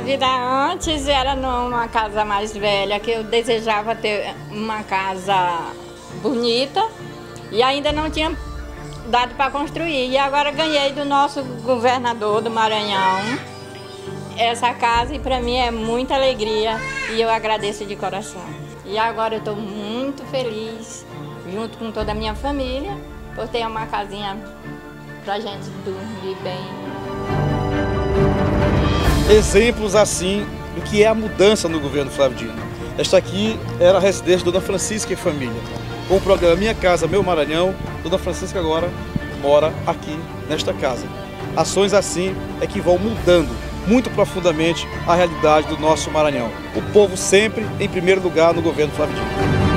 vida antes era numa casa mais velha, que eu desejava ter uma casa bonita e ainda não tinha dado para construir. E agora ganhei do nosso governador do Maranhão essa casa e para mim é muita alegria e eu agradeço de coração. E agora eu estou muito feliz, junto com toda a minha família, por ter uma casinha para gente dormir bem. Exemplos assim do que é a mudança no governo Flávio Dino. Esta aqui era a residência de Dona Francisca e família. Com o programa Minha Casa, Meu Maranhão, Dona Francisca agora mora aqui nesta casa. Ações assim é que vão mudando muito profundamente a realidade do nosso Maranhão. O povo sempre em primeiro lugar no governo Flávio Dino.